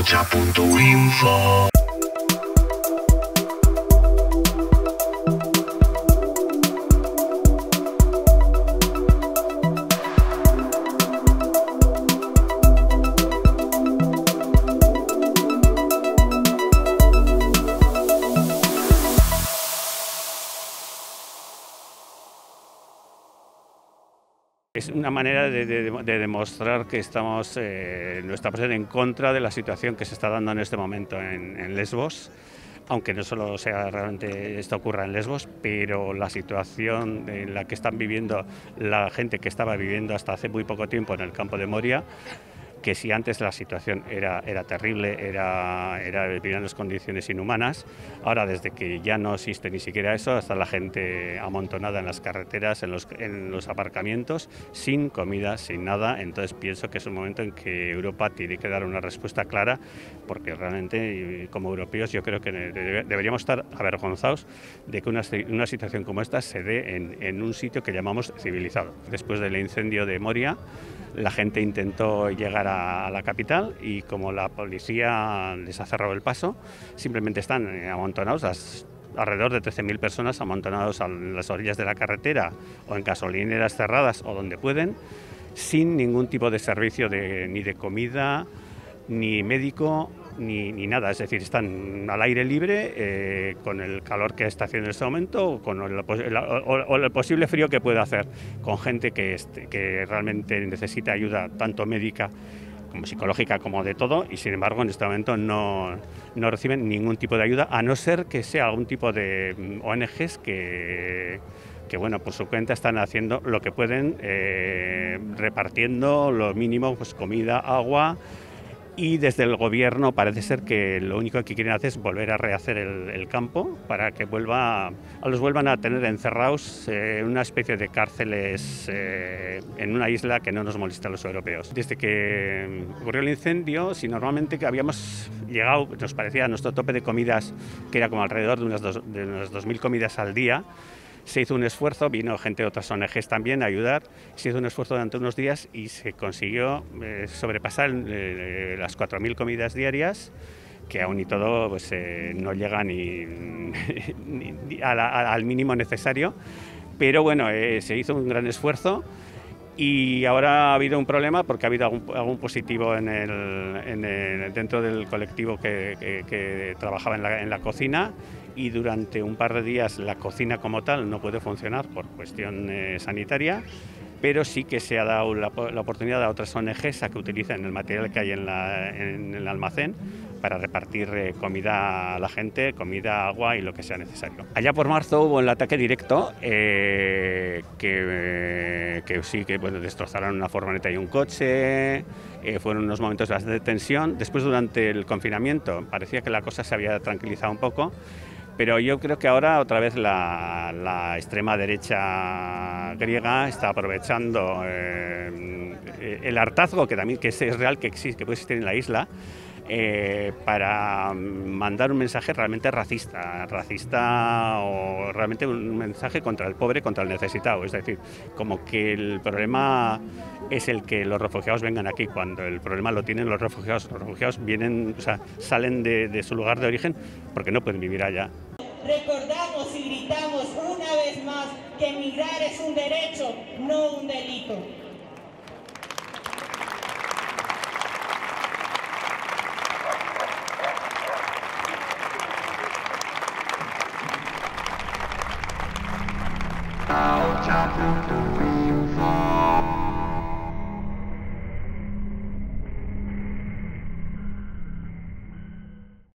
Nocha.info Es una manera de, de- de demostrar que estamos, eh, no estamos en contra de la situación que se está dando en este momento en, en Lesbos, aunque no solo sea realmente esto ocurra en Lesbos, pero la situación en la que están viviendo la gente que estaba viviendo hasta hace muy poco tiempo en el campo de Moria, que si antes la situación era, era terrible, era, era vivir en unas condiciones inhumanas, ahora desde que ya no existe ni siquiera eso, está la gente amontonada en las carreteras, en los, en los aparcamientos, sin comida, sin nada. Entonces pienso que es un momento en que Europa tiene que dar una respuesta clara, porque realmente y como europeos yo creo que debe- deberíamos estar avergonzados de que una, una situación como esta se dé en, en un sitio que llamamos civilizado. Después del incendio de Moria, la gente intentó llegar a, la capital y como la policía les ha cerrado el paso, simplemente están eh, amontonados, las- alrededor de 13.000 personas amontonados a las orillas de la carretera o en gasolineras cerradas o donde pueden, sin ningún tipo de servicio de- ni de comida, ni médico, ni, ni nada. Es decir, están al aire libre, eh, con el calor que está haciendo en este momento, o con el, el- o- el posible frío que pueda hacer, con gente que, este- que realmente necesita ayuda, tanto médica como psicológica, como de todo, y sin embargo en este momento no, no reciben ningún tipo de ayuda, a no ser que sea algún tipo de mm, ONGs que que bueno, por su cuenta están haciendo lo que pueden, eh, repartiendo lo mínimo, pues comida, agua, y desde el gobierno parece ser que lo único que quieren hacer es volver a rehacer el, campo para que vuelva, a los vuelvan a tener encerrados eh, en una especie de cárceles eh, en una isla que no nos molesta a los europeos. Desde que mm, ocurrió el incendio, si normalmente habíamos llegado, nos parecía nuestro tope de comidas, que era como alrededor de unas, dos, de unas 2.000 comidas al día, se hizo un esfuerzo, vino gente de otras ONGs también a ayudar, se hizo un esfuerzo durante unos días y se consiguió eh, sobrepasar eh, las 4.000 comidas diarias, que aún y todo pues, eh, no llega ni, al mínimo necesario, pero bueno, eh, se hizo un gran esfuerzo. Y ahora ha habido un problema porque ha habido algún, positivo en el, en el- dentro del colectivo que, trabajaba en la cocina y durante un par de días la cocina como tal no puede funcionar por cuestión eh, sanitaria, pero sí que se ha dado la, la oportunidad a otras ONGs a que utilicen el material que hay en, la- el almacén para repartir eh, comida a la gente, comida, agua y lo que sea necesario. Allá por marzo hubo el ataque directo eh, que, sí que bueno, destrozaron una furgoneta y un coche, eh, fueron unos momentos de tensión. Después durante el confinamiento parecía que la cosa se había tranquilizado un poco, pero yo creo que ahora otra vez la, extrema derecha griega está aprovechando eh, el hartazgo que también que es, real que existe, que puede existir en la isla. eh, para mandar un mensaje realmente racista, racista o realmente un mensaje contra el pobre, contra el necesitado. Es decir, como que el problema es el que los refugiados vengan aquí, cuando el problema lo tienen los refugiados. Los refugiados vienen, o sea, salen de su lugar de origen porque no pueden vivir allá. Recordamos y gritamos una vez más que emigrar es un derecho, no un delito.